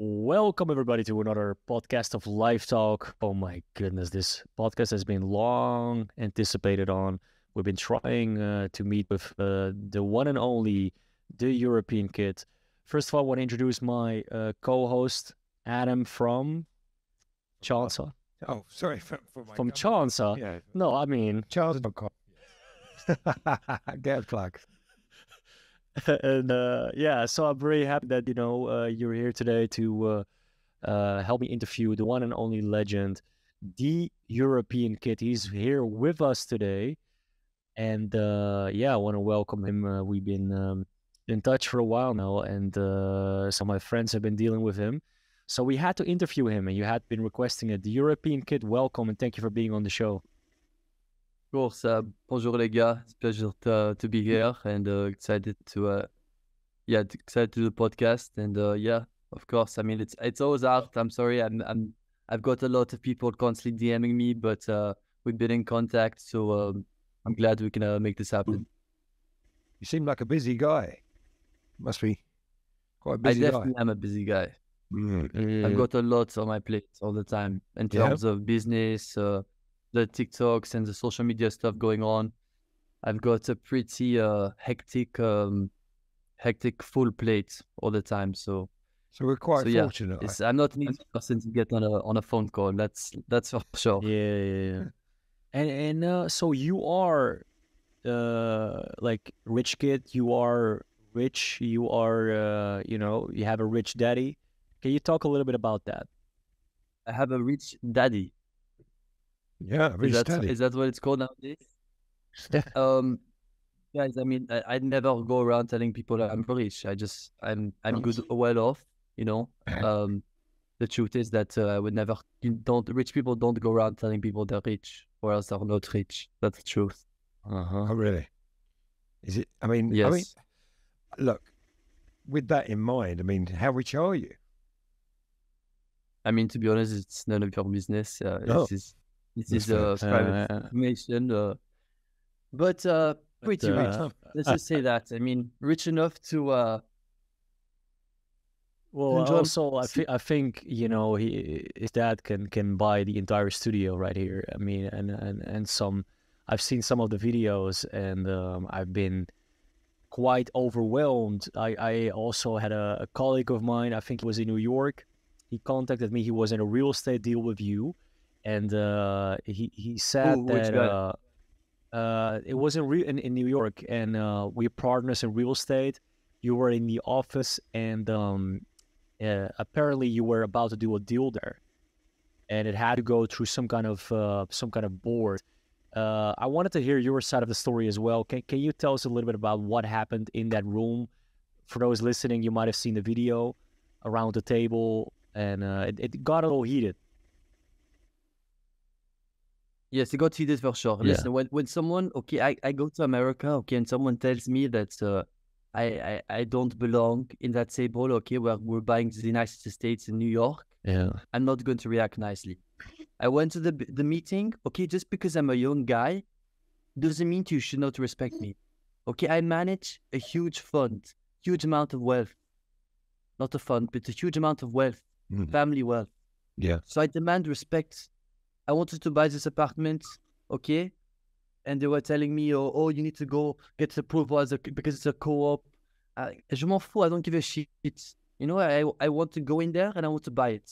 Welcome, everybody, to another podcast of Life Talk. Oh my goodness, this podcast has been long anticipated on. We've been trying uh, to meet with uh, the one and only, the European kid. First of all, I want to introduce my uh, co-host, Adam from Chansa. Oh, sorry my From company. Chansa. Yeah, No, I mean, a plug. and uh, yeah, so I'm very happy that you know uh, you're here today to uh, uh, help me interview the one and only legend, the European kid. He's here with us today, and uh, yeah, I want to welcome him. Uh, we've been um, in touch for a while now, and some of my friends have been dealing with him. So we had to interview him, and you had been requesting it. The European kid, welcome, and thank you for being on the show. Of course. Uh, bonjour les gars. It's a pleasure to, to be here and uh, excited to uh, yeah excited to do the podcast and uh, yeah of course I mean it's it's always hard. I'm sorry I'm I'm I've got a lot of people constantly DMing me but uh, we've been in contact so um, I'm glad we can uh, make this happen. You seem like a busy guy. Must be quite a I busy guy. definitely am a busy guy. Mm. I've got a lot on my plate all the time in Yeah. terms of business, uh, the TikToks and the social media stuff going on. I've got a pretty uh, hectic, um, hectic full plate all the time. So, So we're quite So, yeah, fortunate. I'm not an easy person to get on a on a phone call. That's that's for sure. Yeah, yeah, yeah. And and uh, so you are uh like rich kid, you are rich, you are uh you know, you have a rich daddy. Can you talk a little bit about that? I have a rich daddy. Yeah, Is rich that daddy. is that what it's called nowadays? um, guys, I mean, I, I never go around telling people that I'm rich. I just I'm I'm good, well off. You know. Um, the truth is that uh, I would never. You don't rich people don't go around telling people they're rich or else they're not rich. That's the truth. Uh-huh. Oh, really? Is it? I mean, I mean, Yes. look, with that in mind, I mean, how rich are you? I mean, to be honest, it's none of your business. Uh, No. This is this is uh, private information. Uh, but uh, pretty rich. uh, Let's just say that. I mean, rich enough to uh, Well, Enjoy- also I, thi- I think you know he his dad can can buy the entire studio right here. I mean, and and and some I've seen some of the videos and um, I've been quite overwhelmed. I I also had a, a colleague of mine. I think he was in New York. He contacted me. He was in a real estate deal with you, and uh, he he said which that. Uh, uh, it was in, re- in in New York, and uh, we're partners in real estate. You were in the office, and um, uh, apparently you were about to do a deal there, and it had to go through some kind of uh, some kind of board. Uh, I wanted to hear your side of the story as well. Can Can you tell us a little bit about what happened in that room? For those listening, you might have seen the video around the table, and uh, it, it got a little heated. Yes, it got heated for sure. Yeah. Listen, when when someone okay, I, I go to America, okay, and someone tells me that uh, I, I I don't belong in that table, okay, where we're buying the United States in New York, Yeah. I'm not going to react nicely. I went to the the meeting, okay, just because I'm a young guy, doesn't mean you should not respect me. Okay, I manage a huge fund, huge amount of wealth, not a fund, but a huge amount of wealth, Mm. family wealth. Yeah. So I demand respect. I wanted to buy this apartment, okay? And they were telling me, oh, oh you need to go get approval as a, because it's a co-op. Uh, je m'en fous. I don't give a shit. You know, I, I want to go in there and I want to buy it.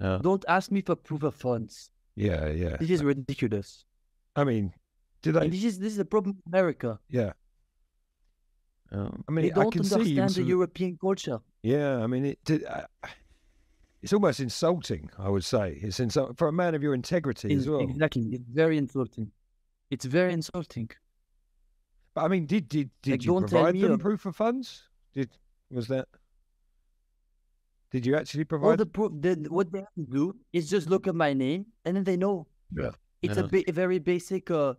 Yeah. Don't ask me for proof of funds. Yeah, yeah. This is ridiculous. I mean, do And this is this is the problem in America. Yeah. Yeah. I mean, They I don't understand the European culture. Yeah, I mean, it. Did, uh, it's almost insulting. I would say it's insult for a man of your integrity as well. Exactly. It's very insulting. It's very insulting. But I mean, did did did Like, you provide them a- proof of funds? Did was that? Did you actually All provide? the proof, the, what they have to do is just look at my name and then they know. Yeah. It's Yeah. a, ba- a very basic uh,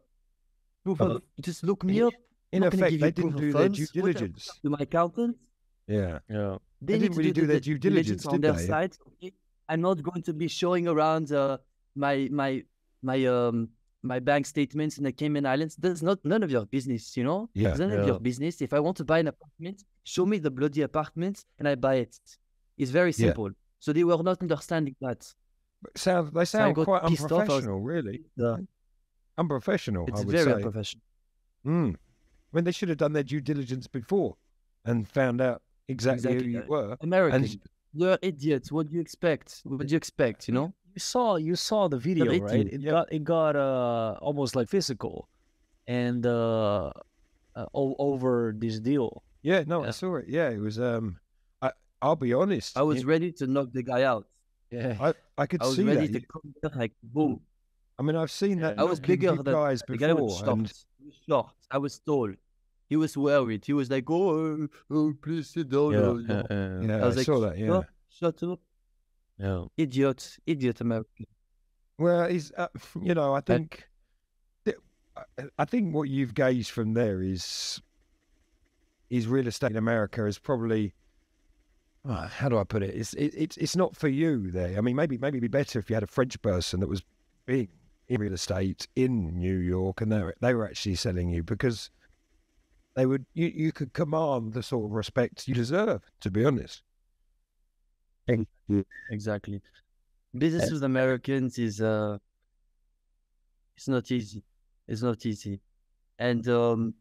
proof Uh, of. Just look me in- up. in not gonna effect, they you didn't do their due diligence. To my accountant, Yeah. they, They didn't really do, do their due diligence on their they? side. okay? I'm not going to be showing around uh, my my my um my bank statements in the Cayman Islands. That's not none of your business, you know. Yeah. It's none of your business. If I want to buy an apartment, show me the bloody apartment and I buy it. It's very simple. Yeah. So they were not understanding that. But sound they sound got quite I was- unprofessional, really. The, Unprofessional, it's I would very say. unprofessional. Mm. I mean, they should have done their due diligence before and found out exactly, Exactly, who you yeah. were. American. And They're idiots. What do you expect? What do you expect? You know? You saw you saw the video, it right? It yeah. got it got uh almost like physical, and uh, uh over this deal. yeah, no, I saw it. Yeah, it was. Um, I I'll be honest. I was you- ready to knock the guy out. Yeah, I I could I was see ready that. to come there like boom. I mean, I've seen that. I was bigger than guys the guy was before, short. and short. I was tall. He was worried. He was like, "Oh, oh please sit down." yeah, you know. uh, yeah, I I, like, saw that. Yeah. "Shut- Shut up, yeah. idiot, idiot American. Well, he's, uh, you know, I think, I- I think what you've gauged from there is, is real estate in America is probably, uh, how do I put it? It's it, it's it's not for you there. I mean, maybe maybe it'd be better if you had a French person that was big in real estate in New York and they were, they were actually selling you because they would you you could command the sort of respect you deserve. To be honest. Exactly. Business with Americans is uh, it's not easy. It's not easy, and um,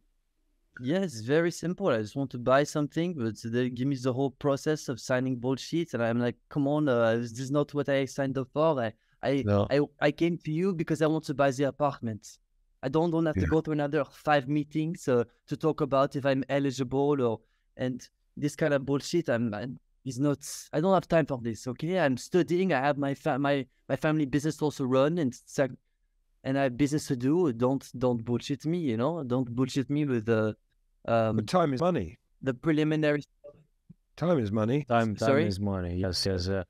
yeah, it's very simple. I just want to buy something, but they give me the whole process of signing bullshit, and I'm like, come on, uh, this is not what I signed up for. I, I, No. I, I came to you because I want to buy the apartment. I don't want to have Yeah. to go to another five meetings uh, to talk about if I'm eligible or and this kind of bullshit. I'm, I'm is not. I don't have time for this. Okay, I'm studying. I have my fa- my my family business also run, and like, and I have business to do. Don't don't bullshit me. You know, don't bullshit me with the um But time is money. the preliminary. Time is money. Time, time Sorry? is money. Yes, yes. Uh,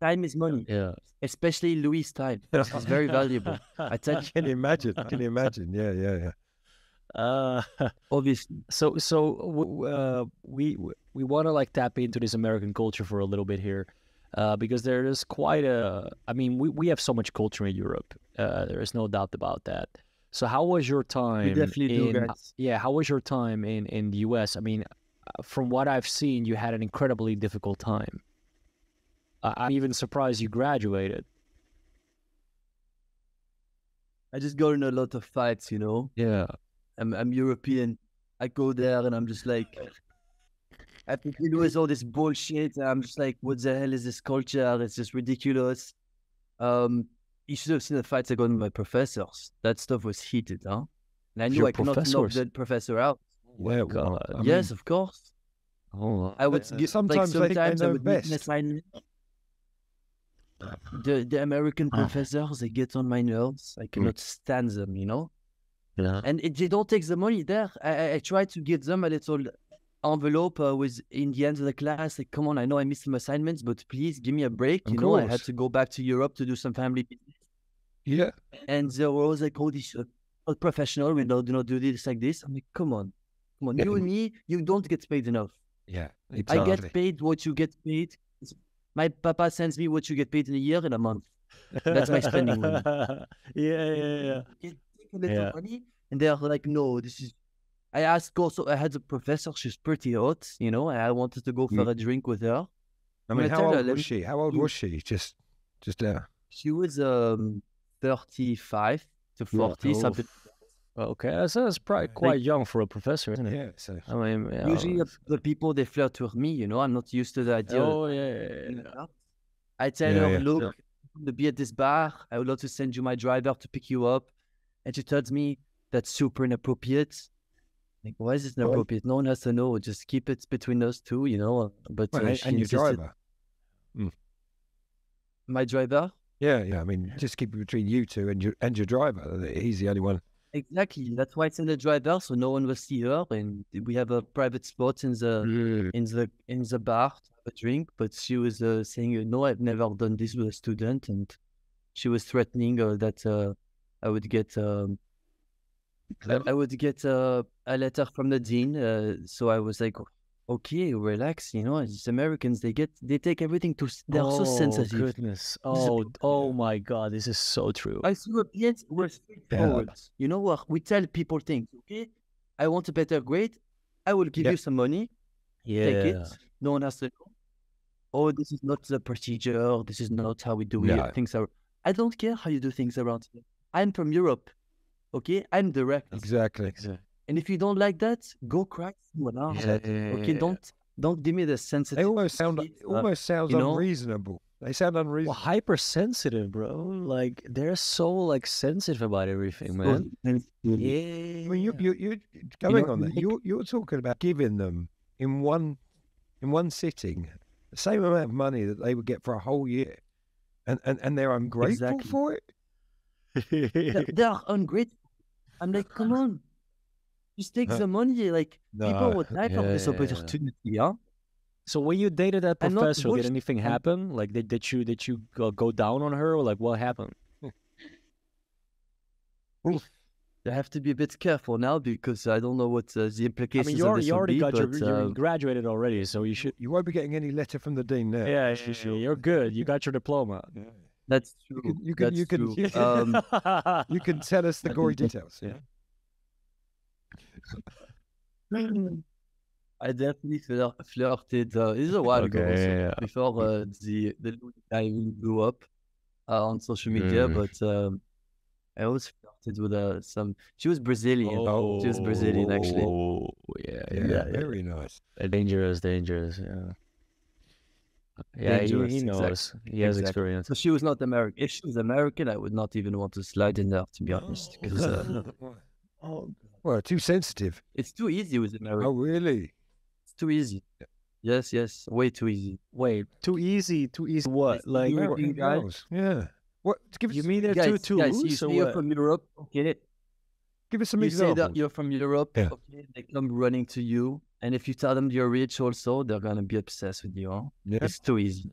Time is money, yeah. especially Louis' time. It's very valuable. I tell you, Can imagine? Can you imagine? Yeah, yeah, yeah. Uh, obviously. so so uh, we we want to like tap into this American culture for a little bit here, uh, because there is quite a. I mean, we, we have so much culture in Europe. Uh, there is no doubt about that. So how was your time? We definitely do, in, guys. Yeah, how was your time in in the U.S.? I mean, uh, from what I've seen, you had an incredibly difficult time. I I'm even surprised you graduated. I just got in a lot of fights. You know, Yeah. I'm I'm European. I go there and I'm just like, I have to deal with all this bullshit. And I'm just like, what the hell is this culture? It's just ridiculous. Um, you should have seen the fights I got with my professors. That stuff was heated, huh? And I knew Your I cannot knock professors? the professor out. Yeah, well, God. I mean, yes, of course. Oh, I would uh, sometimes like think they sometimes I would meet an best. The the American Ah. professors they get on my nerves. I cannot stand them, you know. yeah. And it, they don't take the money there. I, I, try to give them a little envelope uh, with in the end of the class. Like, come on, I know I missed some assignments, but please give me a break. Of you know, I had to go back to Europe to do some family business. Yeah. And they were always like, oh, this uh, not professional. We don't do not do this like this. I'm like, come on, come on. Yeah. You and me, you don't get paid enough. Yeah. I get paid what you get paid. My papa sends me what you get paid in a year in a month. That's my spending money. yeah, yeah, yeah. Get a little Yeah. money, and they're like, no, this is. I asked also. I had a professor. She's pretty hot, you know. and I wanted to go for Mm. a drink with her. I mean, how tell her, old was she? How old was she? Just, just uh, She was um thirty-five to forty, Oh, something. Okay, that's, that's probably quite young for a professor, isn't it? yeah. So I mean, yeah, Usually, the, the people they flirt with me. You know, I'm not used to the idea. Oh yeah, yeah, yeah. I tell her, look, gonna be at this bar. I would love to send you my driver to pick you up. And she tells me that's super inappropriate. Like, why is Well- inappropriate? No one has to know. Just keep it between us two, you know. But well, uh, and, and your driver. my driver, Yeah, yeah. I mean, just keep it between you two and your and your driver. He's the only one. Exactly. That's why it's in the driver, so no one will see her. And we have a private spot in the Mm. in the in the bar to have a drink. But she was uh, saying, "No, I've never done this with a student," and she was threatening uh, that uh, I would get um, I, I would get uh, a letter from the dean. Uh, so I was like, "Okay, relax. You know, these Americans they get they take everything to they're so oh, sensitive." goodness. Is Oh, oh my God, this is so true. Us Europeans, we're straightforward. You know what? We tell people things. Okay, I want a better grade. I will give Yeah. you some money. yeah. Take it. No one has to know. oh, this is not the procedure. This is not how we do No. it. Things are. I don't care how you do things around here. I'm from Europe. Okay, I'm direct. Exactly. Exactly. And if you don't like that, go crack someone out. Okay, don't don't give me the sensitive. They almost sound shit, uh, almost sounds you know? unreasonable. They sound Well, unreasonable. hypersensitive, bro. Like they're so like sensitive about everything, man. Yeah. I mean, you you you going know, on that. like- You're you're talking about giving them in one in one sitting the same amount of money that they would get for a whole year, and and, and they're ungrateful Exactly. for it. they they are ungrateful. I'm like, come on, just take the money. Like people would die for yeah, this yeah, yeah. So when you dated that professor, did anything happen? Like did, did you did you go, go down on her or like what happened? I have to be a bit careful now because I don't know what uh, the I implications mean, you of already, this you already be, got your but, you uh, graduated already, so you should. You won't be getting any letter from the dean now. Yeah, yeah, yeah, you're good. You got your diploma. that's true. can- you can- you can- you Um, You can tell us the gory details. Yeah. I definitely flir- flirted. Uh, this is a while ago, Okay, also, yeah, yeah. before uh, the the Louis time blew up uh, on social media. Mm. But um, I always flirted with uh, some. She was Brazilian. She was Brazilian, actually. Oh, yeah, Yeah, yeah, yeah. very nice. Uh, Dangerous, dangerous. Yeah. Yeah, he, Dangerous, he exact- knows. He has exactly. experience. So she was not American. If she was American, I would not even want to slide in there, to be honest, because uh, oh, well, too sensitive. it's too easy with Oh, really? It's too easy. Yes, yes, way too easy. Wait, too easy, too easy. What? It's Like, European American guy. Yeah. What? Give us, you mean they're guys, too too guys, you loose say or you're what? from Europe, okay? give us some you say examples? that you're from Europe, Yeah. okay? They come running to you, and if you tell them you're rich, also they're gonna be obsessed with you. Huh? yeah. It's too easy.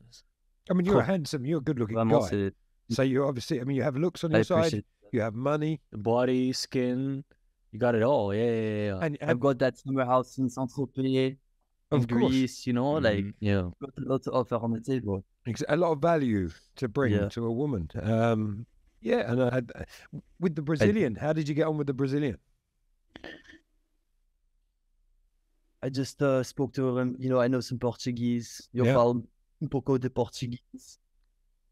I mean, you're a Cool. handsome, you're a good-looking I'm guy. also, So you obviously, I mean, you have looks on I your side. appreciate. You have money, Body, skin, you got it all. Yeah, yeah, yeah. yeah. and, I've got that summer house in Saint Tropez, in of course, Greece. You know, like Mhm, yeah. got a lot to offer on the table. a lot of value to bring Yeah. to a woman. Um, yeah, and I had, with the Brazilian, how did you get on with the Brazilian? I just uh, spoke to him. You know, I know some Portuguese. Eu Yeah. falo um pouco de português.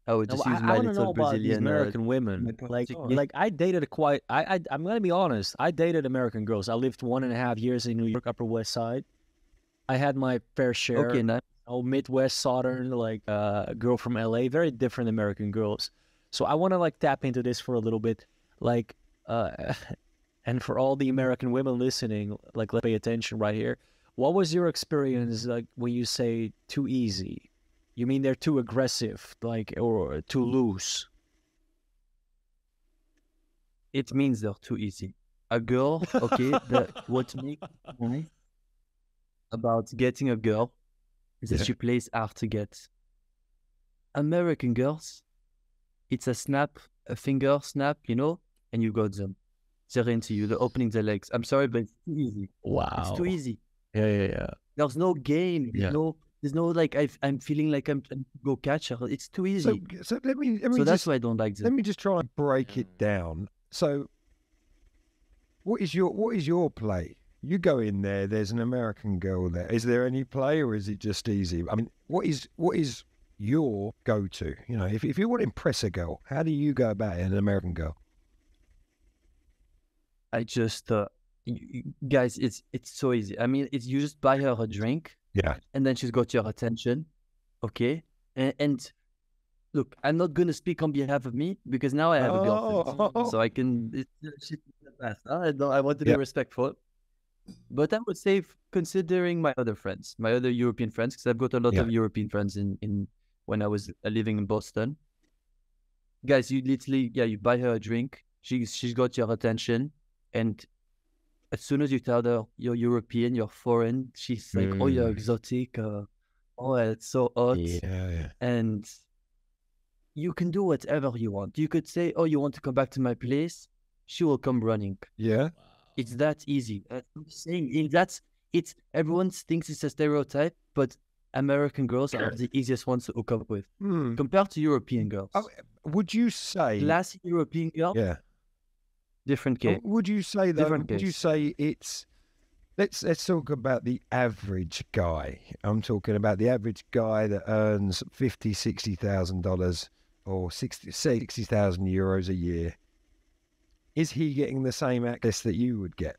I would No, just I, use I my know little Brazilian. uh, American women. Like, like I dated a quite. I, I, I'm gonna be honest. I dated American girls. I lived one and a half years in New York, Upper West Side. I had my fair share. okay, nice. oh Midwest Southern, like uh, a girl from LA, very different American girls. So I want to like tap into this for a little bit, like, uh, and for all the American women listening, like, let's pay attention right here. What was your experience like when you say too easy? You mean they're too aggressive, like, or too mm. loose? It means they're too easy. A girl, okay, the, what makes nice about getting a girl is that she plays hard to get. American girls, it's a snap, a finger snap, you know, and you got them. They're into you, they're opening their legs. I'm sorry, but it's too easy. Wow. It's too easy. Yeah, yeah, yeah. There's no game. Yeah. No, there's no like i I'm feeling like I'm, I'm go catch her. It's too easy. So, So, so let me let me that's just why I don't like let me just try and break it down. So, what is your what is your play? You go in there. There's an American girl there. Is there any play, or is it just easy? I mean, what is what is your go to? You know, if if you want to impress a girl, how do you go about it? An American girl. I just uh, y- y- guys, it's it's so easy. I mean, it's you just buy her a drink Yeah. and then she's got your attention, okay? And, and look, I'm not gonna speak on behalf of me because now I have a girlfriend, Oh. so I can. Uh, the best. I. I want to Yeah. be respectful, but I would say, considering my other friends, my other European friends, because I've got a lot Yeah. of European friends in in when I was uh, living in Boston. Guys, you literally, yeah, you buy her a drink. She's she's got your attention, and as soon as you tell her you're European, you're foreign, she's like, "Oh, you're Mm. exotic. Uh, oh, it's so hot." Yeah. Yeah. And you can do whatever you want. You could say, "Oh, you want to come back to my place?" She will come running. Yeah. It's that easy. That's I'm saying. It- That's it's. Everyone thinks it's a stereotype, but American girls are the easiest ones to hook up with Hmm. compared to European girls. Oh, would you say? Classy European girl, Yeah. Different game. Would you say though? Different Would you say it's let's let's talk about the average guy. I'm talking about the average guy that earns fifty, sixty thousand dollars or 60 60,000 euros a year. Is he getting the same access that you would get?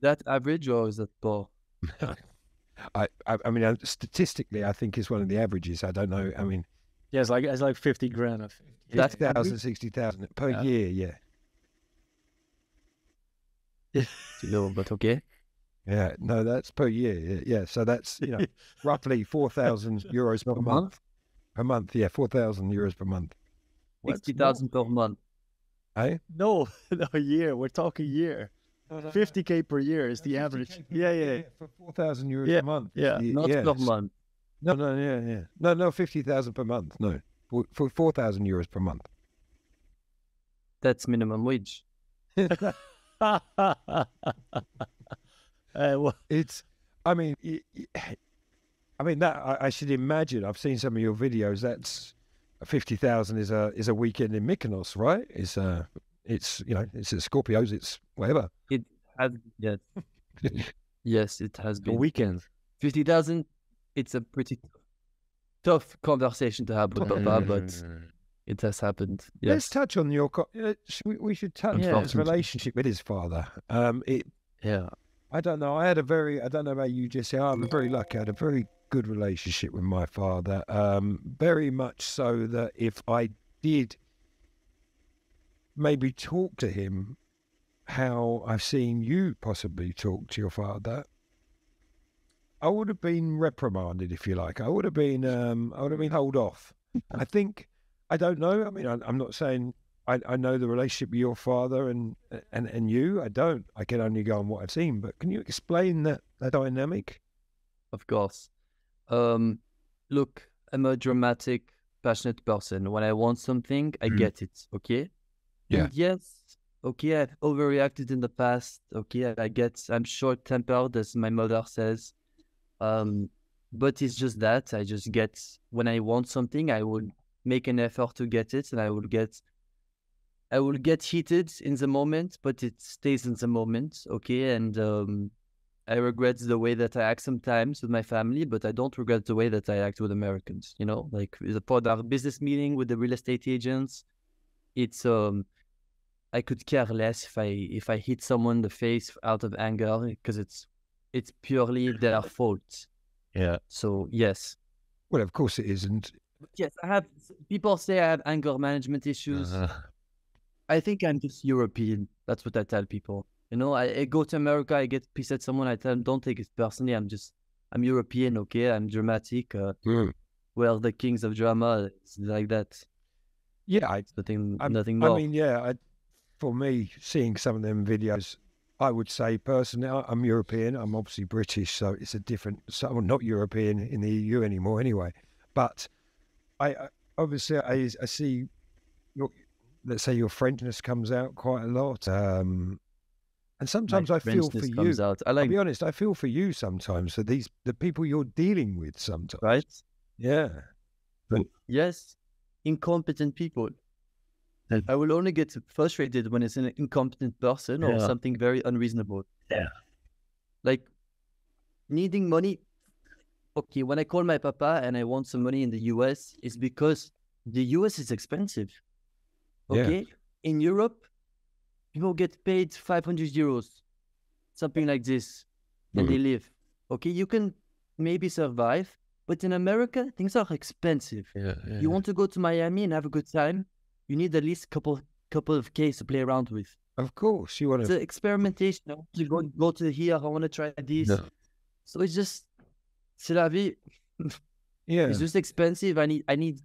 That average or is that poor? I, I, I mean, uh, statistically, I think it's one of the averages. I don't know. I mean, Yeah, it's like it's like fifty grand. Of, That's 50,000, 60,000 per Yeah. year. Yeah. You know, but okay. Yeah. No, that's per year. Yeah. yeah. So that's, you know, roughly 4,000 euros per Per month. month? Per month. Yeah. 4,000 euros per month. What? Sixty thousand per month. Eh? no, no, a year. We're talking year. Fifty k per year is the average. Yeah, yeah, For 4,000 euros Yeah, a month. yeah. Y- Not per month. No, no, yeah, yeah. No, no, 50,000 per month. No. For, for 4,000 euros per month. That's minimum wage. uh, well, It's, I mean, y- y- I mean that I, I should imagine. I've seen some of your videos. That's fifty thousand is a is a weekend in Mykonos, right? It's uh it's you know it's at Scorpios. It's whatever. It has yes. yes, it has been a been. weekend. Fifty thousand. It's a pretty tough conversation to have with Papa, but it has happened. Let's touch on your. co- uh, We, we should touch on his relationship with his father. Um, it. Yeah. I don't know. I had a very. I don't know about you, Jesse. I'm very lucky. I had a very good relationship with my father. Um, very much so that if I did maybe talk to him, how I've seen you possibly talk to your father, I would have been reprimanded, if you like. I would have been. Um, I would have been held off. I think. I don't know. I mean, I, I'm not saying I, I know the relationship with your father and and and you. I don't. I can only go on what I've seen. But can you explain that that dynamic? of course. Um, look, I'm a dramatic, passionate person. When I want something, I Mm. get it. Okay. Yeah. And yes. Okay, I've overreacted in the past. Okay, I get. I'm short tempered, as my mother says. Um, but it's just that I just get when I want something, I will make an effort to get it, and I will get. I will get heated in the moment, but it stays in the moment. Okay, and um, I regret the way that I act sometimes with my family, but I don't regret the way that I act with Americans. You know, like the for our business meeting with the real estate agents, it's um, I could care less if I if I hit someone in the face out of anger because it's it's purely their fault. Yeah. So yes, Well, of course it isn't. Yes, I have. People say I have anger management issues. Uh, I think I'm just European. That's what I tell people. You know, I, I go to America, I get pissed at someone, I tell them, don't take it personally. I'm just, I'm European, okay? I'm dramatic. Uh, we're the kings of drama. It's like that. Yeah, I, nothing, I'm- nothing more. I mean, yeah. I, for me, seeing some of them videos, I would say personally, I- I'm European. I'm obviously British, so it's a different. So I'm not European in the EU anymore, anyway. But I, obviously I, I see your, let's say your Frenchness comes out quite a lot. Um, and My sometimes I feel for you. out. I I'll be honest, I feel for you sometimes. For these the people you're dealing with sometimes. right? Yeah. Yes, incompetent people. Yeah. I will only get frustrated when it's an incompetent person or something very unreasonable. Yeah. Like needing money. Okay, when I call my papa and I want some money in the US, it's because the US is expensive. Yeah. Okay? In Europe, people get paid 500 euros, something like this, and they mm-hmm. live. Okay, you can maybe survive, but in America, things are expensive. yeah, You want to go to Miami and have a good time, you need at least a couple couple of Ks to play around with. Of course, you want to. an experimentation. I want to go go to here. I want to try this. Yeah. So it's just, c'est la vie. Yeah. It's just expensive. I need I need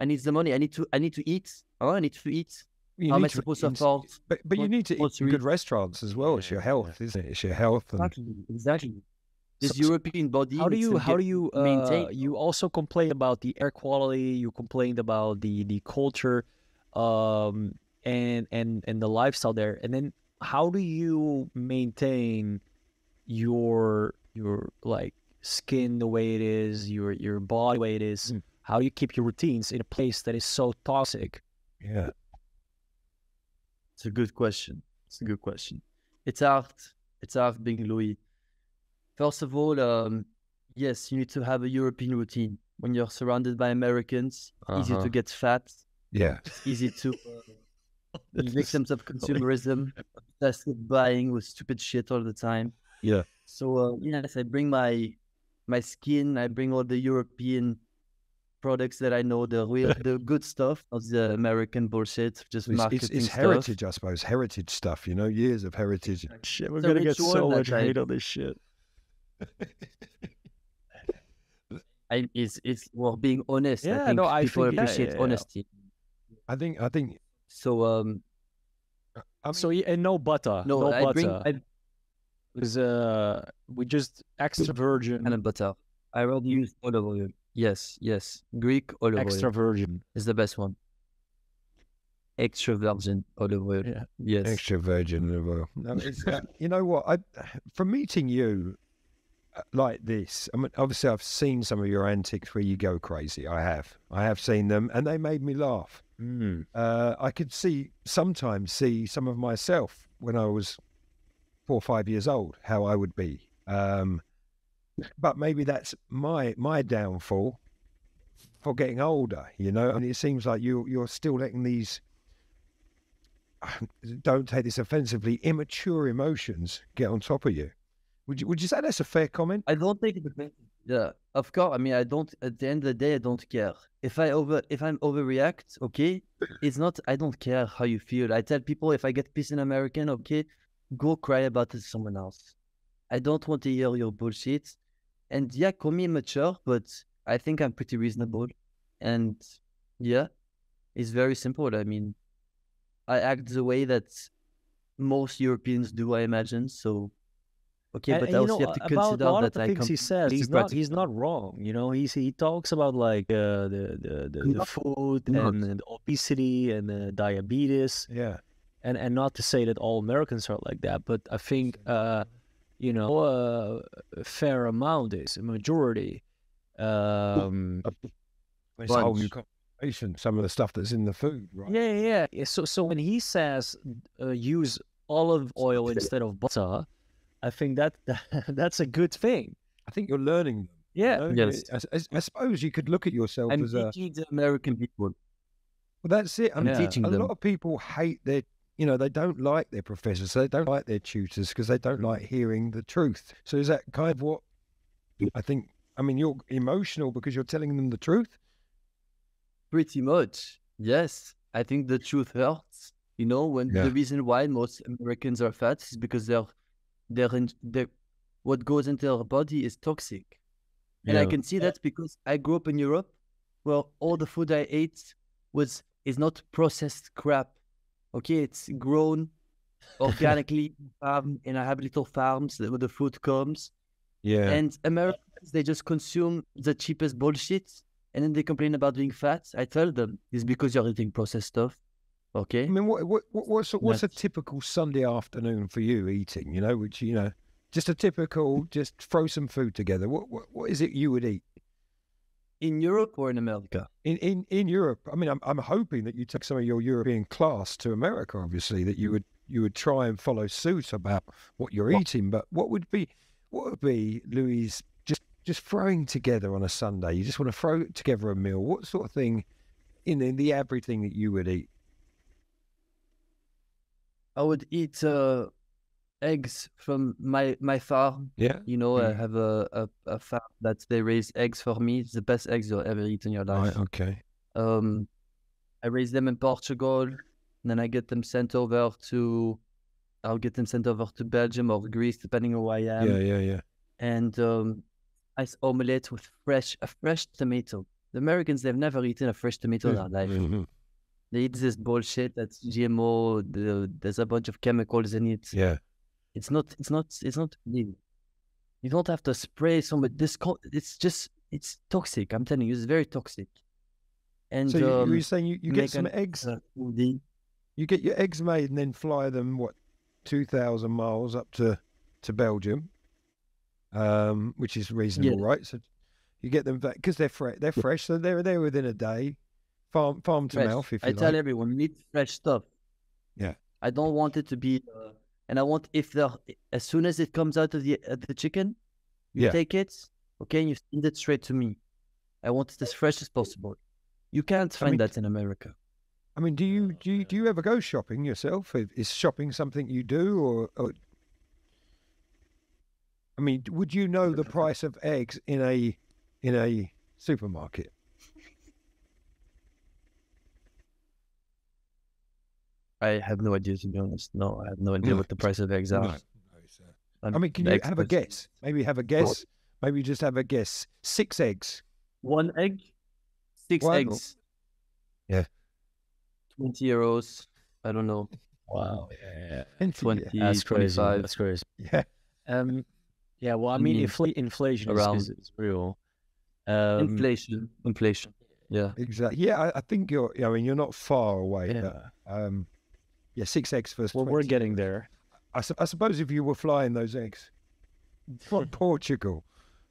I need the money. I need to I need to eat. Oh, I need to eat. You How am need I supposed to ins- afford? But but you need to eat what's good re- restaurants as well. It's your health, isn't it? It's your health. And Exactly. Exactly. This So- so European body. how do you to how do you uh, maintained. you also complain about the air quality you complained about the the culture um and and and the lifestyle there and then how do you maintain your your like skin the way it is your your body the way it is Mm. how do you keep your routines in a place that is so toxic yeah, It's a good question. It's a good question. It's hard it's half being Louis. First of all, um, yes, you need to have a European routine. When you're surrounded by Americans, easy Uh-huh. to get fat, Yeah. it's easy to uh, be victims of consumerism, obsessed with buying with stupid shit all the time. Yeah. So uh, yes, I bring my my skin. I bring all the European products that I know, the real, the good stuff, not the American bullshit, just It's, marketing it's, it's stuff. heritage, I suppose. Heritage stuff, you know, years of heritage. Shit, we're It's a gonna get so that much I- hate on this shit. I, it's it's we're being honest. Yeah, I think no, I people think- appreciate yeah, yeah. honesty. I think, I think, So um, I mean, So and no butter, no, no, I butter. bring I Because uh, we just extra virgin, and butter. I will use olive oil. Yes, yes, Greek olive extra oil virgin. is the best one. Extra virgin olive oil. Yeah. Yes. extra virgin olive oil. No, it's, uh, you know what? I, from meeting you uh, like this, I mean, obviously, I've seen some of your antics where you go crazy. I have, I have seen them, and they made me laugh. Mm. Uh, I could see sometimes see some of myself when I was four or five years old, how I would be. Um, but maybe that's my my downfall for getting older. You know, and it seems like you you're still letting these. Don't take this offensively. Immature emotions get on top of you. Would you would you say that's a fair comment? I don't think it Yeah, of course. I mean, I don't. At the end of the day, I don't care if I over if I'm overreact. Okay, it's not. I don't care how you feel. I tell people if I get pissed in American, okay, go cry about it to someone else. I don't want to hear your bullshit. And yeah, call me immature, but I think I'm pretty reasonable. And yeah, it's very simple. I mean, I act the way that most Europeans do, I imagine. So okay, but and I you also know, have to about consider a lot of that the I things come he says he's not he's not wrong. You know, he's he talks about like uh, the, the the the food not. and, and obesity and uh, diabetes, Yeah. And and not to say that all Americans are like that, but I think uh, you know uh, a fair amount is a majority. Um, It's a whole new conversation. Some of the stuff that's in the food, right? Yeah, yeah, yeah. Yeah, So, so when he says uh, use olive oil instead of butter, I think that, that's a good thing. I think you're learning them. Yeah. you know? Yes. I, I- I suppose you could look at yourself I'm as a. the American people. Well, that's it. I I'm mean, teaching a them. lot of people hate their, you know, they don't like their professors. They don't like their tutors because they don't like hearing the truth. So is that kind of what I think? I mean, you're emotional because you're telling them the truth. Pretty much. Yes. I think the truth hurts. You know, when Yeah. the reason why most Americans are fat is because they're they're in they what goes into their body is toxic. And I can see that because I grew up in Europe where all the food I ate was is not processed crap. Okay, it's grown organically farm and I have little farms where the food comes. Yeah. And Americans, they just consume the cheapest bullshit and then they complain about being fat. I tell them it's because you're eating processed stuff. Okay. I mean, what, what, what what's a, what's a typical Sunday afternoon for you eating? You know, which you know, just a typical, just throw some food together. What what, what is it you would eat In Europe or in America? in, in in Europe? I mean, I'm I'm hoping that you take some of your European class to America. Obviously, that you would you would try and follow suit about what you're eating. But what would be what would be Louis just just throwing together on a Sunday? You just want to throw together a meal. What sort of thing in, in the average thing that you would eat? I would eat uh, eggs from my, my farm. Yeah. You know, I Mm. have a, a, a farm that they raise eggs for me. It's the best eggs you'll ever eat in your life. Right. Okay. Um, I raise them in Portugal, and then I get them sent over to, I'll get them sent over to Belgium or Greece, depending on where I am. yeah. Yeah. Yeah. And um, ice omelette with fresh, a fresh tomato. The Americans, they've never eaten a fresh tomato in their life. Mhm. They eat this bullshit that's GMO. The, there's a bunch of chemicals in it. Yeah. It's not. It's not. It's not. You don't have to spray some. This. It's just. It's toxic. I'm telling you, it's very toxic. And So you, um, you were saying you, you get some an- eggs, uh, you get your eggs made and then fly them what two thousand miles up to to Belgium, um, which is reasonable, Yeah. right? So you get them back because they're fresh. They're fresh, so they're there within a day, farm farm to fresh. mouth, if I you tell everyone, we need fresh stuff. Yeah. I don't want it to be uh, and I want if the as soon as it comes out of the uh, the chicken, you Yeah. take it, okay, and you send it straight to me. I want it as fresh as possible. You can't find mean- that in America. I mean, do you do you, do you ever go shopping yourself? Is shopping something you do, or, or I mean, would you know the price of eggs in a in a supermarket? I have no idea to be honest. No, I have no idea what the price of eggs are. No. I'm I mean, can you have a guess? Maybe have a guess. Maybe just have a guess. Six eggs. One egg, six One- eggs. Yeah. Twenty euros. I don't know. Wow. Yeah. Twenty. That's crazy. 25. That's crazy. Yeah. Um, yeah. Well, I I mean, mean, infl- inflation is, around- is, is real. Um, inflation. Inflation. Yeah. Exactly. Yeah, I, I think you're. I mean, you're not far away. Yeah. but, um, yeah, six eggs for. Well, we're getting there. I, su- I suppose if you were flying those eggs from Portugal,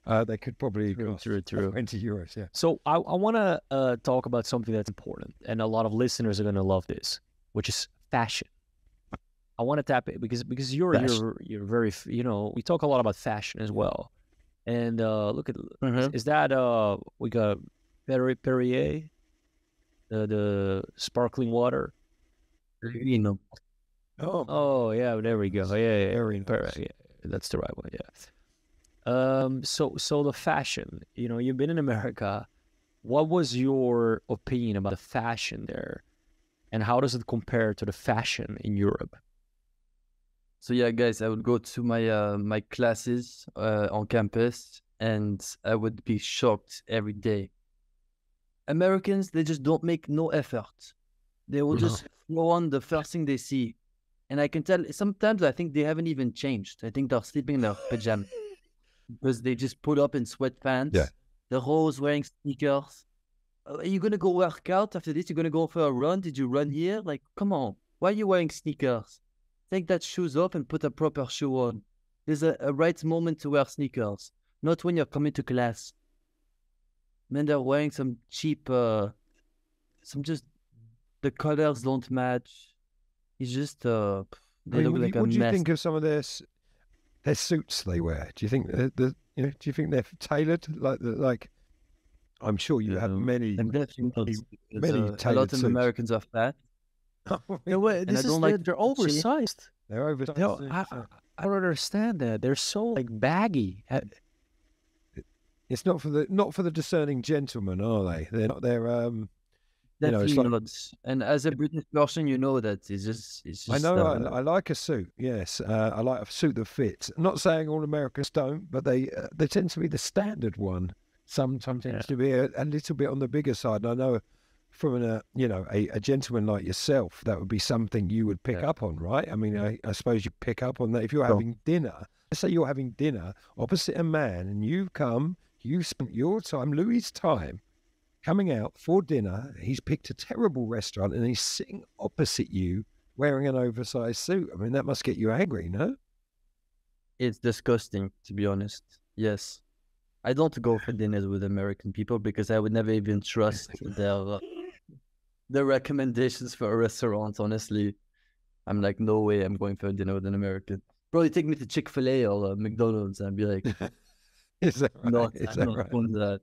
uh, they could probably True, cost true, true. twenty euros. Yeah. So I, I want to uh, talk about something that's important, and a lot of listeners are going to love this, which is fashion. I want to tap it because because you're Fashion. you're you're very you know we talk a lot about fashion as well, and uh, look at Mhm. is that uh we got Perrier, Perrier the the sparkling water. You know. Oh, Oh yeah, there we go. Yeah, yeah, yeah. Very Per- nice. yeah, that's the right one. Yeah. Um. So so the fashion. You know, you've been in America. What was your opinion about the fashion there, and how does it compare to the fashion in Europe? So yeah, guys, I would go to my uh, my classes uh, on campus, and I would be shocked every day. Americans, they just don't make no effort. They will just throw on the first thing they see, and I can tell. Sometimes I think they haven't even changed. I think they're sleeping in their pajamas because they just put up in sweatpants. Yeah. They're always wearing sneakers. Uh, Are you gonna go work out after this? You're gonna go for a run? Did you run here? Like, come on. Why are you wearing sneakers? Take that shoes off and put a proper shoe on. There's a, a right moment to wear sneakers, not when you're coming to class. Man, they're wearing some cheap, uh, some just the colors don't match. It's just uh, I they mean, look what, do like you, a what do you think of some of their their suits they wear? Do you think they're, they're- you know? Do you think they're tailored like the- like? I'm sure you have No. many. And definitely not, many- because, many uh, a tailored lot of suits. Americans are fat. No, wait, this is don't they're, like they're oversized. They're oversized. No, suits, I. I don't understand that. They're so like baggy. Uh, It's not for the not for the discerning gentleman, are they? They're not. They're um. You know, it's Definitely like-. And as a British person, you know that it's just it's just. I know. uh, I, I like a suit. Yes, uh, I like a suit that fits. Not saying all Americans don't, but they uh, they tend to be the standard one. Sometimes tends to be a, a little bit on the bigger side. And I know from a uh, you know a, a gentleman like yourself, that would be something you would pick Yeah. up on, right? I mean, I, I suppose you pick up on that if you're Sure. having dinner. Let's say you're having dinner opposite a man, and you've come, you've spent your time, Louis' time, coming out for dinner. He's picked a terrible restaurant, and he's sitting opposite you wearing an oversized suit. I mean, that must get you angry, no? It's disgusting, to be honest. Yes. I don't go for dinners with American people because I would never even trust their uh, their recommendations for a restaurant. Honestly, I'm like, no way, I'm going for a dinner with an American. Probably take me to Chick Fil A or uh, McDonald's and be like, Is that right? not, Is I'm that not right? that.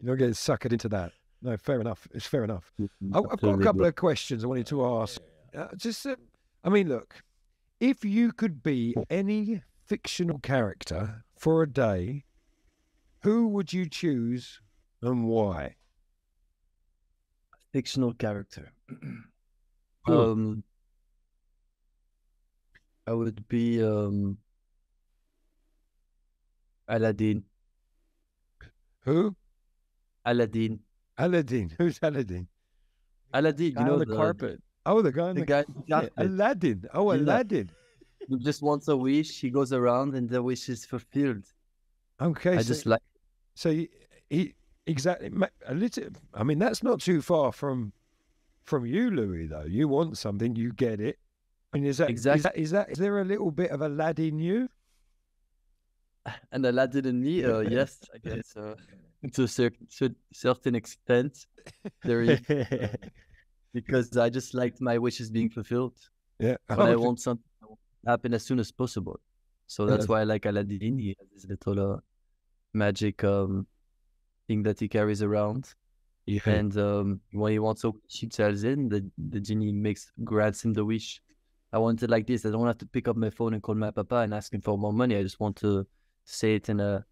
You're not getting suckered into that. No, fair enough. It's fair enough. I- I've got a couple of questions I wanted to ask. Uh, just, uh, I mean, look, if you could be any fictional character for a day, who would you choose and why? fictional character. Who? um, I would be um, Aladdin. Who? Aladdin. Aladdin. Who's Aladdin? Aladdin, you know on the, carpet. Oh, the guy The the, guy. yeah. Aladdin. Oh, Yeah. Aladdin. He just wants a wish. He goes around, and the wish is fulfilled. Okay, I so, just like. so he, he exactly a little. I mean, that's not too far from from you, Louis. Though you want something, you get it. I mean, is that is Exactly. that is that is there a little bit of Aladdin you? And Aladdin and me, uh, yes, I guess uh, to a cer- cer- certain extent, there is because I just liked my wishes being fulfilled. Yeah. But I want something to happen as soon as possible. So that's why I like Aladdin. He has this little uh, magic um, thing that he carries around. yeah. And um, when he wants a wish, he tells in, the, the genie makes grants him the wish. I want it like this. I don't have to pick up my phone and call my papa and ask him for more money. I just want to say it in a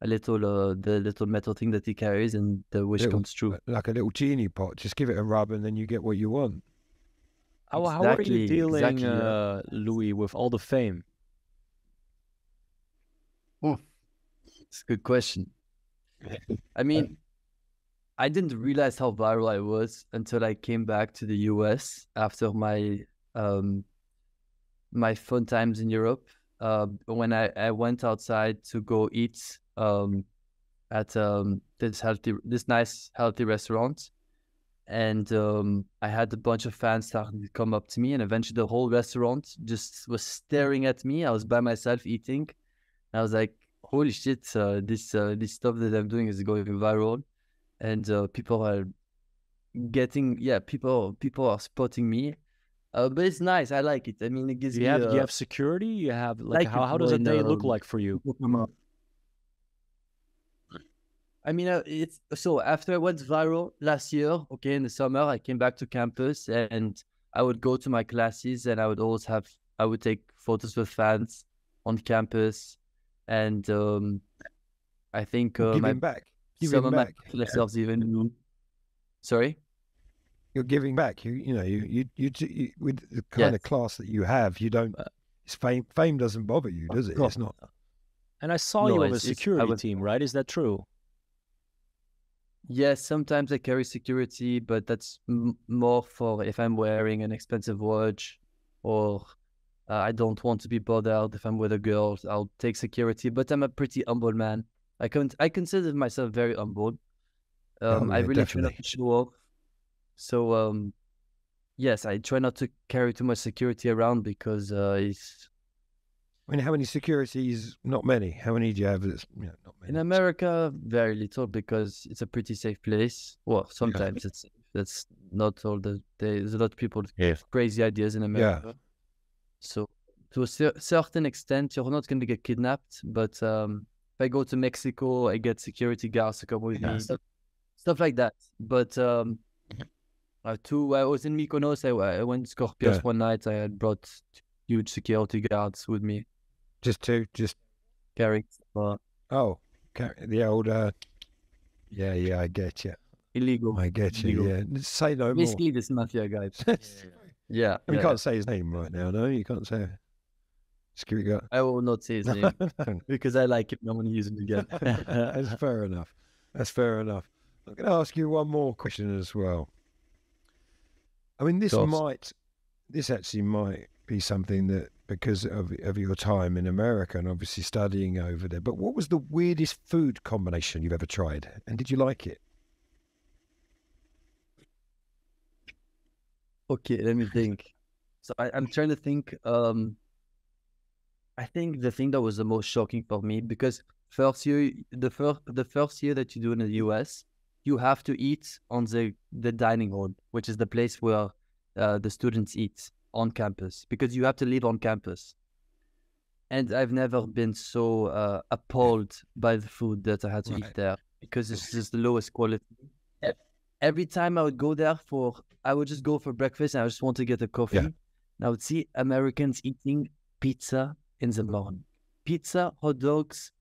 a little uh, the little metal thing that he carries, and the wish Little- comes true. like a little genie pot. Just give it a rub, and then you get what you want. How, how are you dealing, exactly, yeah. uh, Louis, with all the fame? It's a good question. I mean, I didn't realize how viral I was until I came back to the US after my um my fun times in Europe. Uh, when I, I went outside to go eat um at um this healthy this nice healthy restaurant, and um I had a bunch of fans starting to come up to me, and eventually the whole restaurant just was staring at me. I was by myself eating. I was like, holy shit, uh, this uh, this stuff that I'm doing is going viral, and uh, people are getting yeah, people people are spotting me. Uh, but it's nice. I like it. I mean, it gives you me have, uh, you have security? You have like, like how, how does a day look um, like for you? people come up. I mean, uh, it's so after I went viral last year, okay, in the summer, I came back to campus and I would go to my classes and I would always have, I would take photos with fans on campus. And um, I think uh, my, giving back. some Giving of my back. professors even, sorry? You're giving back. You you know you you you, you with the kind of class that you have. You don't. It's fame. Fame doesn't bother you, does it? It's not. And I saw No, you with a it's- it's- I security was- team, right? Is that true? Yes, sometimes I carry security, but that's m- more for if I'm wearing an expensive watch or uh, I don't want to be bothered if I'm with a girl. I'll take security, but I'm a pretty humble man. I can I consider myself very humble. Um, I yeah, really try not definitely. to show off. So um, yes, I try not to carry too much security around because uh, it's I mean, how many securities? Not many. How many do you have? That's you know, not many. in America very little because it's a pretty safe place. Well, sometimes it's that's not all the there's a lot of people with Yeah. crazy ideas in America. Yeah. So to a cer- certain extent, you're not going to get kidnapped. But um, if I go to Mexico, I get security guards to come with Yeah. me, stuff, stuff like that. But um, uh, two, I was in Mykonos. I, I went to Scorpios Yeah. one night. I had brought huge security guards with me, Just two. Just carrying uh, oh, the old. Uh, yeah, yeah. I get you. illegal. I get you. Illegal. Yeah. Say no more. Basically, this mafia guy. Yeah, I mean, you yeah, can't say his name right now, no? You can't say security guard. I will not say his name because I like it. I'm going to use it again. That's fair enough. That's fair enough. I'm going to ask you one more question as well. I mean, this Course. might, this actually might be something that because of of your time in America and obviously studying over there. But what was the weirdest food combination you've ever tried, and did you like it? Okay, let me think. So I, I'm trying to think. Um, I think the thing that was the most shocking for me because first year, the first the first year that you do in the US, you have to eat on the the dining hall, which is the place where uh, the students eat on campus because you have to live on campus. And I've never been so uh, appalled by the food that I had to Right. eat there because it's just the lowest quality. Every time I would go there for, I would just go for breakfast and I just want to get a coffee. And I would see Americans eating pizza in the morning. Pizza, hot dogs,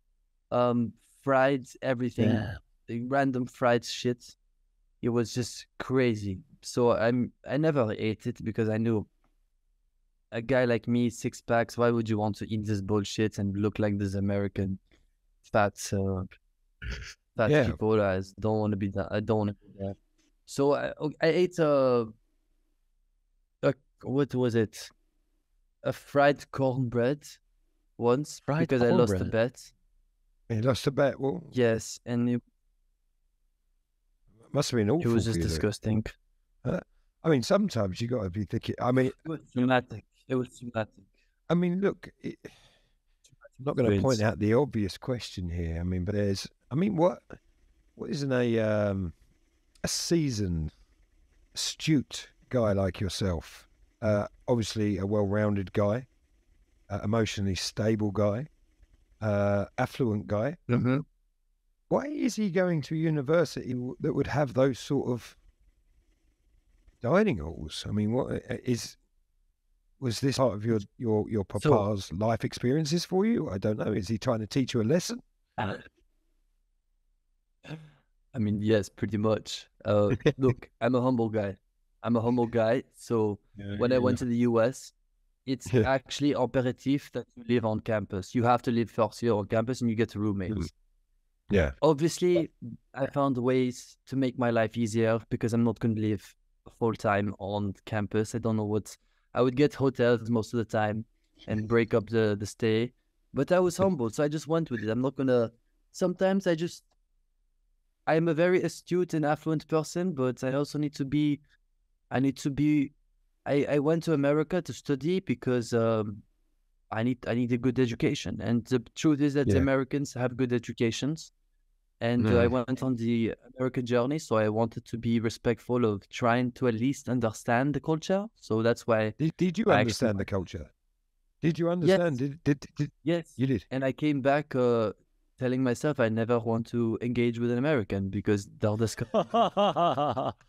um, fried everything, the random fried shit. It was just crazy. So I'm I never ate it because I knew a guy like me, six packs, why would you want to eat this bullshit and look like this American fat uh, fat Yeah. people? I don't want to be that. I don't want to be there. So I, I ate a, a what was it? A fried cornbread once Fried because I lost a bet. You lost a bet. Well, Yes, and it, must have been awful. it was just you then. disgusting. I mean, sometimes you got to be thinking. I mean, It was traumatic. It was traumatic. I mean, look. It, I'm not going to point out the obvious question here. I mean, but there's. I mean, what? What isn't a um, a seasoned, astute guy like yourself uh, obviously a well-rounded guy, uh, emotionally stable guy, uh, affluent guy. Mm-hmm. Why is he going to a university that would have those sort of dining halls? I mean, what uh, was this part of your your your So- papa's life experiences for you? I don't know. Is he trying to teach you a lesson? I mean, yes, pretty much. Uh, look, I'm a humble guy. I'm a humble guy. So when I went to the US, it's Yeah. actually imperative that you live on campus. You have to live first year on campus and you get to roommates. Yeah, Obviously, I found ways to make my life easier because I'm not going to live full time on campus. I don't know what I would get hotels most of the time and break up the, the stay. But I was humble, so I just went with it. I'm not gonna. Sometimes I just. I'm a very astute and affluent person, but I also need to be. I need to be. I, I went to America to study because um, I need I need a good education, and the truth is that the Yeah. Americans have good educations, and uh, I Mm. went on the American journey, so I wanted to be respectful of trying to at least understand the culture. So that's why did, did you I actually understand the culture? Did you understand? Did, did did yes, you did? and I came back uh, telling myself I never want to engage with an American because they're disgusting.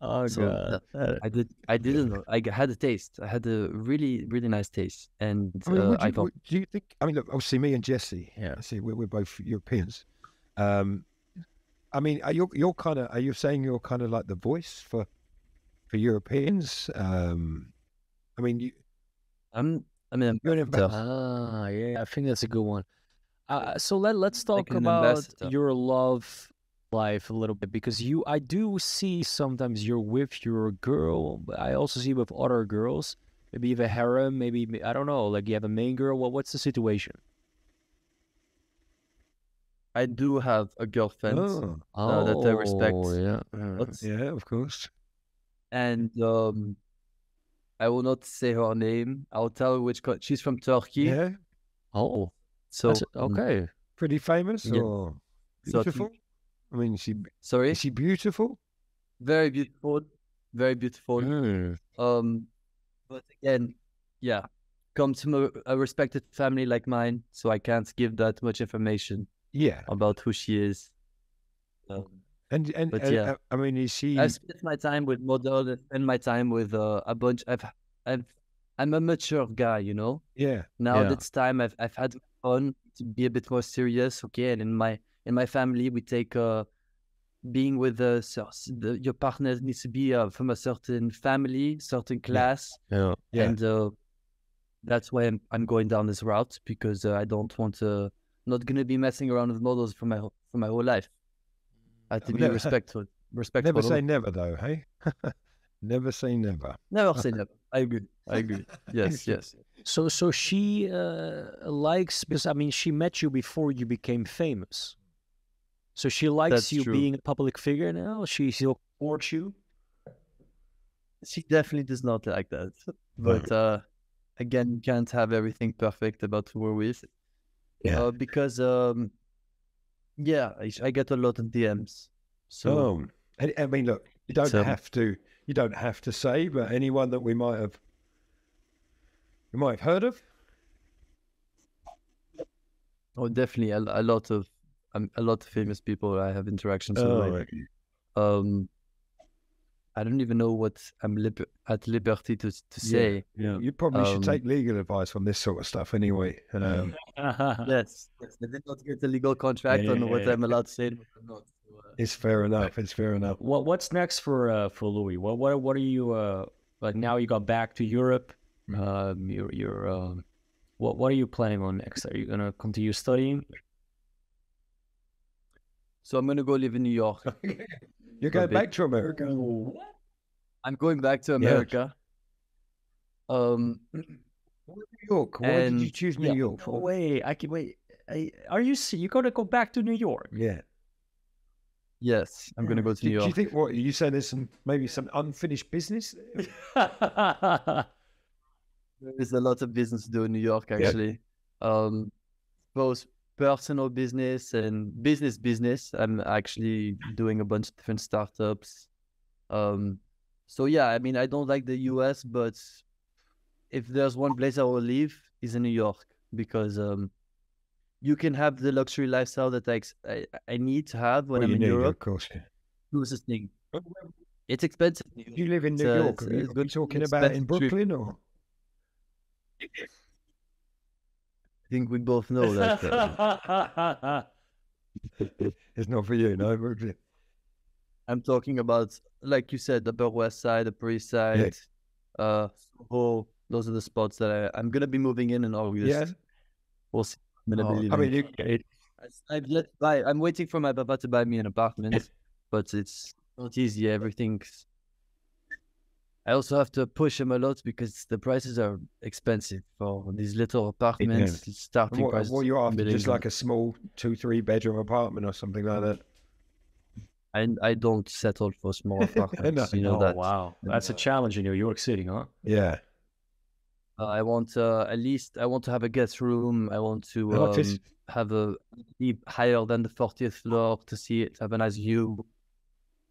oh So, god. Uh, I did. I didn't know. I had a taste. I had a really, really nice taste, and I mean, uh, would I thought, would- do you think? I mean, look, obviously, me and Jesse. Yeah. See, we're, we're both Europeans. Um, I mean, are you you're kind of are you saying you're kind of like the voice for for Europeans? Um, I mean, you, I'm. I mean, you're an. Ah, yeah, I think that's a good one. Uh, so let let's talk an about ambassador. your love life a little bit because you, I do see sometimes you're with your girl, but I also see with other girls. Maybe you have a harem, maybe I don't know, like you have a main girl. What what's the situation? I do have a girlfriend, Oh, Uh, that I respect. yeah. but- yeah, of course. and um, I will not say her name. I'll tell you which. Co- she's from Turkey. Yeah, Oh, So that's, um, okay. pretty famous Yeah. or So I. I mean, she Sorry. is she beautiful? Very beautiful. Very beautiful. Mm. Um, but again, yeah, come to a, a respected family like mine, so I can't give that much information Yeah, about who she is. Um, and and, But and, yeah. uh, I mean, is she? I spent my time with model and spend my time with uh, a bunch. I've, I've, I'm a mature guy, you know. yeah, Now Yeah. this time I've, I've had fun to be a bit more serious. Okay, and in my in my family we take uh, being with uh, the, your partner needs to be uh, from a certain family, certain class, Yeah. yeah. and uh, that's why I'm I'm going down this route because uh, I don't want to. Not gonna be messing around with models for my whole- for my whole life. I have to be Never- respectful. Respectful. Never of- say never, though. Hey, never say never. Never say never. I agree. I agree. Yes, yes. So so she uh, likes because I mean she met you before you became famous. So she likes That's you true. being a public figure now. She still supports you. She definitely does not like that. But uh, again, you can't have everything perfect about who we're with. Yeah. Uh, because um, yeah, I, I get a lot of DMs. So Oh, I, I mean, look, you don't um, have to. You don't have to say, but anyone that we might have, we might have heard of. oh, definitely a, a lot of um, a lot of famous people I have interactions with. Oh, like, um, I don't even know what I'm lib- at liberty to to say. Yeah. You probably should Um, take legal advice on this sort of stuff, anyway. Um, Yes, yes. I did not get a legal contract on what Yeah. I'm allowed to say and what I'm not. So, uh, it's fair enough. It's fair enough. what what's next for uh, for Louis? What what what are you uh like now? You got back to Europe. Um, you're you're um, what what are you planning on next? Are you gonna continue studying? So I'm gonna go live in New York. You're going back to America. I'm going back to Yeah. America. Um, New York. Why did you choose New Yeah, York? no for? way. I can wait. I, are you se- you gonna go back to New York? Yeah. yes, I'm gonna go to Do, New York. do you think what you saying? There's some maybe some unfinished business. There's a lot of business to do in New York, actually. Um, both personal business and business business. I'm actually doing a bunch of different startups. Um, so yeah, I mean, I don't like the US, but if there's one place I will leave, is in New York because um, you can have the luxury lifestyle that I I, I need to have when Well, I'm in need, Europe. of course. yeah. Closest. It's expensive. You live in It's, New uh, York. it's- Are it's are you good- talking about in expensive trip. Brooklyn or? I think we both know that. It's not for you, no. I'm talking about, like you said, the Upper West Side, the Upper East Side, uh, Soho. Those are the spots that I, I'm gonna be moving in in August. Yeah. We'll see. I'm gonna Oh, I mean, you, I've let buy. I'm waiting for my papa to buy me an apartment, but it's not easy. Everything's. I also have to push him a lot because the prices are expensive for these little apartments. The and starting what, prices. what you after? Just like a small two, three bedroom apartment or something like that. I I don't settle for small apartments. you know oh, that. wow. That's a challenge in New York City, huh? Yeah. Uh, I want uh, at least I want to have a guest room. I want to um, have a higher than the 40th floor to see it, have a nice view.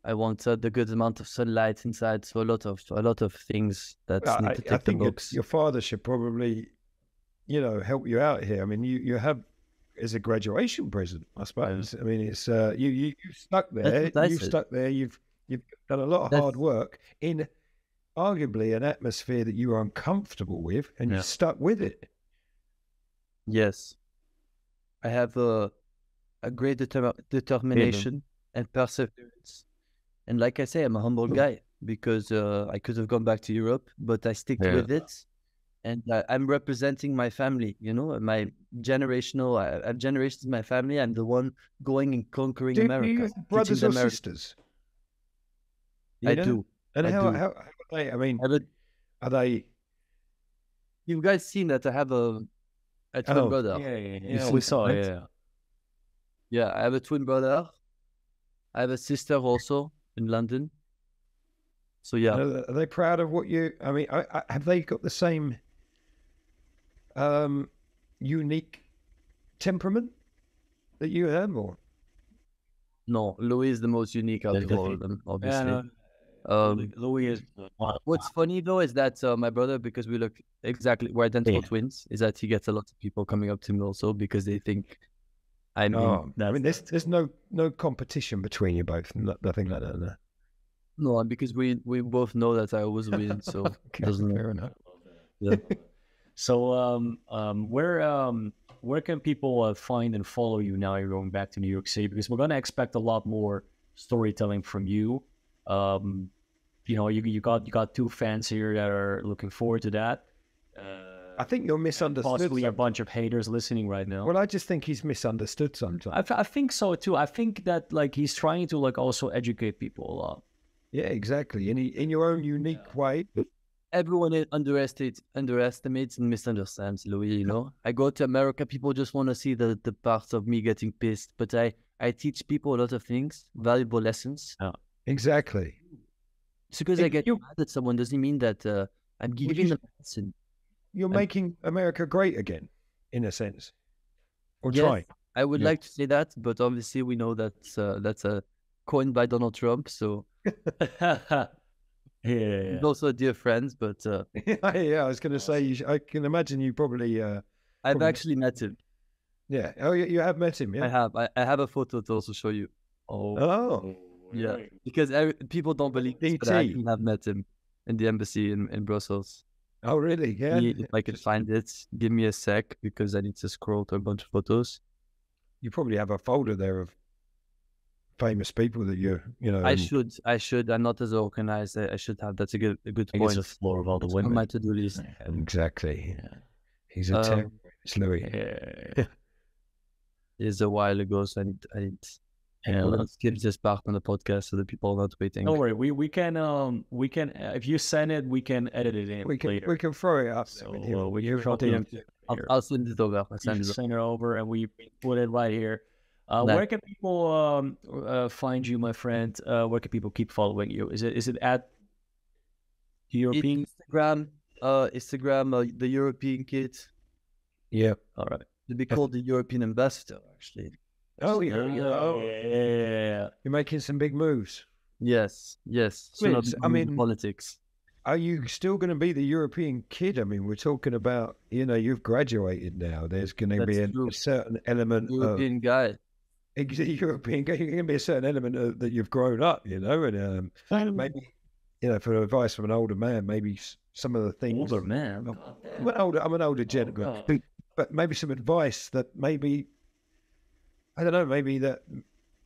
I want uh, the good amount of sunlight inside. So a lot of a lot of things that Well, need I, to I take the think your, books. your father should probably, you know, help you out here. I mean, you, you have as a graduation present, I suppose. I mean, it's uh, you you you stuck there. what I You've said. stuck there. You've you've done a lot of hard work in arguably an atmosphere that you are uncomfortable with, and Yeah. you stuck with it. Yes, I have a a great determ- determination and perseverance, and like I say, I'm a humble guy because uh, I could have gone back to Europe, but I stick Yeah. with it, and I, I'm representing my family. You know, my generational. I, I have generations my family. I'm the one going and conquering Do, do America. you have brothers or Ameri- sisters? I know? do. And I how, do. how how are they? I mean, I are they? you guys seen that I have a a twin Oh, brother. Yeah, yeah, You yeah. We saw, that? yeah. Yeah, I have a twin brother. I have a sister also in London. So yeah, Are, are they proud of what you? I mean, I, I, have they got the same um, unique temperament that you have, or no, Louis is the most unique out of all of them, Yeah, obviously. no, Um, Louis is. what's funny though is that uh, my brother, because we look exactly we're identical Yeah. twins, is that he gets a lot of people coming up to me also because they think I mean oh, I mean, there's there's no no competition between you both, no- nothing like that. No. no, because we we both know that I always win, so Okay, doesn't fair enough. yeah. So, um, um, where, um, where can people uh, find and follow you now? You're going back to New York City because we're gonna expect a lot more storytelling from you. Um, you know, you you got you got two fans here that are looking forward to that. Uh, I think you're misunderstood. possibly a bunch of haters listening right now. Well, I just think he's misunderstood sometimes. I, th- I think so too. I think that like he's trying to like also educate people a lot. Yeah, exactly. In in your own unique way. everyone underestimates underestimates and misunderstands Louis. You know, I go to America, people just want to see the the parts of me getting pissed, but I I teach people a lot of things, valuable lessons. Yeah. Exactly. Just because I get you- mad at someone doesn't mean that uh, I'm giving s- them a lesson. You're And- making America great again, in a sense, or Yes, trying. I would Yeah. like to say that, but obviously we know that's uh, that's a coined by Donald Trump, so yeah, yeah, he's also a dear friend. But uh, yeah, yeah. I was going to say, you sh- I can imagine you probably, uh, I've Probably- actually met him. yeah. Oh, you, you have met him, I have. I, I have a photo to also show you. Oh, Oh, Yeah, because every, people don't believe this, but I have met him in the embassy in, in Brussels. Oh, really? Yeah. Me- if I can find it, give me a sec because I need to scroll to a bunch of photos. You probably have a folder there of famous people that you, you know. I and- should, I should. I'm not as organized. I, I should have. That's a good, a good I guess point. the floor of all the It's on women. my to-do list. Exactly. Yeah. He's a Um, terrorist, Louis. Yeah, It's a while ago, so I need, I need. Yeah. I'll skip this part on the podcast so the people are not waiting. Don't worry, we we can um we can uh, if you send it, we can edit it in We can later. we can throw it up. so uh, we can it in I'll, here. I'll send it over. I'll send it send it over, and we put it right here. Uh, Where can people um uh, find you, my friend? Uh, where can people keep following you? Is it is it at European? Instagram, uh, Instagram, uh, the European kid Yeah. All right. to be called the European ambassador. Actually, Oh, yeah. yeah. Oh, Oh, yeah, yeah, yeah, yeah. You're making some big moves. Yes, yes. I mean, not I mean- politics. Are you still going to be the European kid? I mean, we're talking about, you know, you've graduated now. There's going to be a, a certain element of European guy. ex- European. There's going to be a certain element of, that you've grown up, you know, and um, maybe, you know, for advice from an older man, maybe some of the things. Older man. I'm an older, I'm an older gentleman, Oh. but maybe some advice that maybe, I don't know, maybe that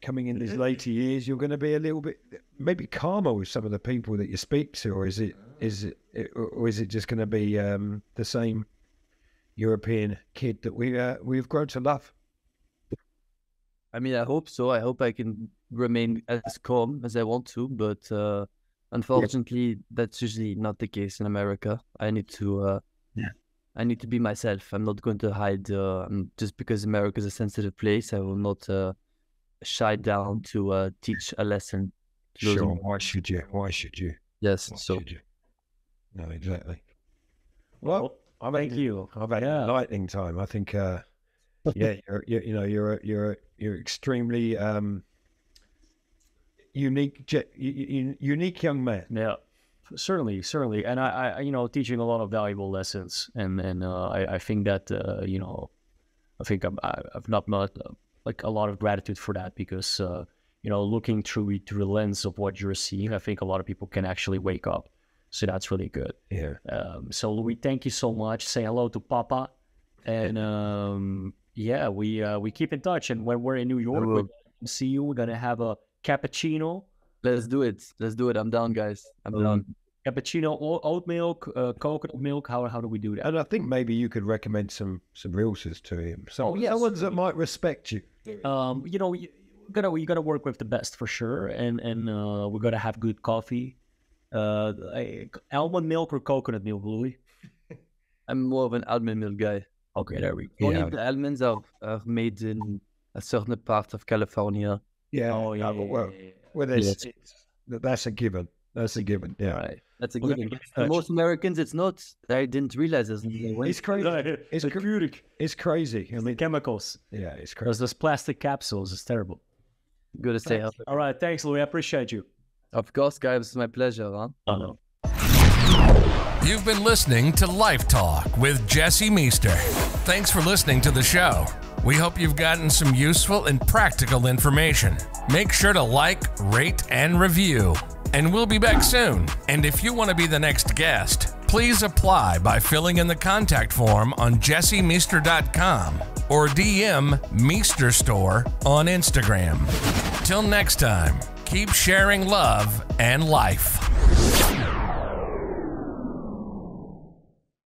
coming in these later years, you're going to be a little bit maybe calmer with some of the people that you speak to, or is it is it or is it just going to be um, the same European kid that we uh, we've grown to love? I mean, I hope so. I hope I can remain as calm as I want to, but uh, unfortunately, that's usually not the case in America. I need to, uh, Yeah. I need to be myself. I'm not going to hide. Uh, just because America is a sensitive place, I will not uh, shy down to uh, teach a lesson. to those Sure. in- Why should you? Why should you? Yes. Why So should you? No, exactly. Well, I've thank you. I've had Yeah. lightning time. I think. Uh, yeah, you're, you you know, you're a- you're a- you're extremely um, unique, ge- u- u- unique young man. Yeah, certainly, certainly, and I, I, you know, teaching a lot of valuable lessons, and and uh, I, I think that uh, you know, I think I'm, I- I've not met uh, like a lot of gratitude for that because uh, you know, looking through it through the lens of what you're seeing, I think a lot of people can actually wake up. So that's really good. Yeah. Um, so Louis, thank you so much. Say hello to Papa, and um, yeah, we uh, we keep in touch. And when we're in New York, we're will. gonna see you. We're gonna have a cappuccino. let's do it. Let's do it. I'm down, guys. I'm down. Cappuccino, o- oat milk, uh, coconut milk. How how do we do that? And I think maybe you could recommend some some realtors to him. Some, Oh, yes. Someone that might respect you. Um, you know, you you gotta you gotta work with the best for sure, and and uh, we're gonna have good coffee. Uh, like almond milk or coconut milk, Louis? I'm more of an almond milk guy. Okay, there we go. Only Yeah. the almonds are, are made in a certain part of California. Yeah. Oh yeah. uh, yeah, well, yeah, yeah. well, there's, Yes. that's a given. That's a given. Yeah. Right. That's a We're good gonna one. get in For most Americans, it's not. I didn't realize there's no way. It's crazy. It's It's cr- It's crazy. I mean, chemicals. yeah, it's crazy. There's those plastic capsules. It's terrible. Gotta stay healthy. All right, thanks, Louis. I appreciate you. Of course, guys, it's my pleasure. Huh? Oh no. You've been listening to Life Talk with Jesse Meester. Thanks for listening to the show. We hope you've gotten some useful and practical information. Make sure to like, rate, and review. And we'll be back soon. And if you want to be the next guest, please apply by filling in the contact form on jessemeester.com or DM Meester Store on Instagram. Till next time, keep sharing love and life.